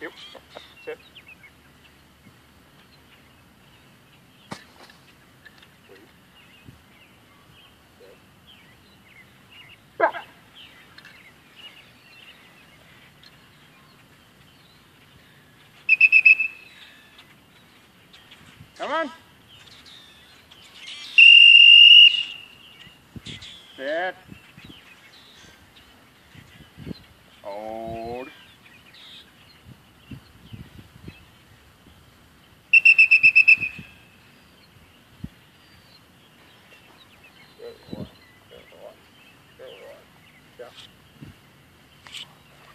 Yep. Wait. Come on. Sit. Hold. Oh.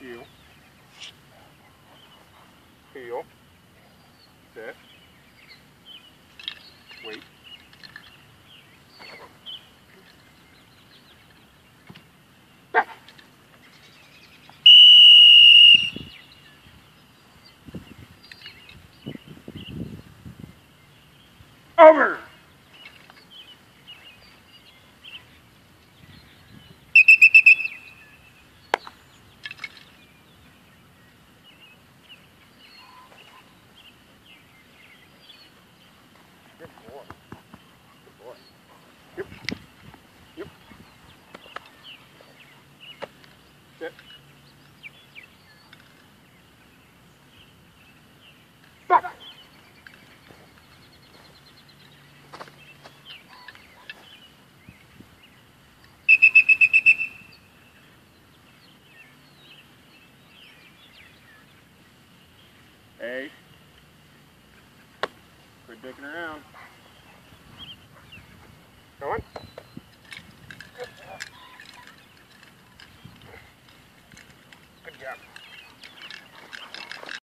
Heel. Heel. Sit. Wait. Over. Sit. Back. Hey. Quit dicking around. Going? Yeah.